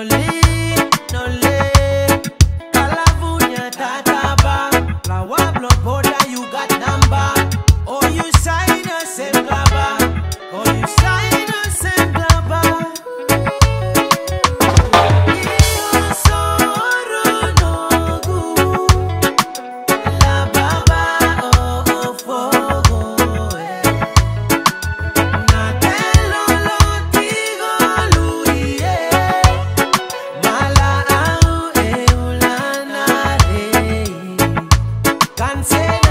Rolling. and say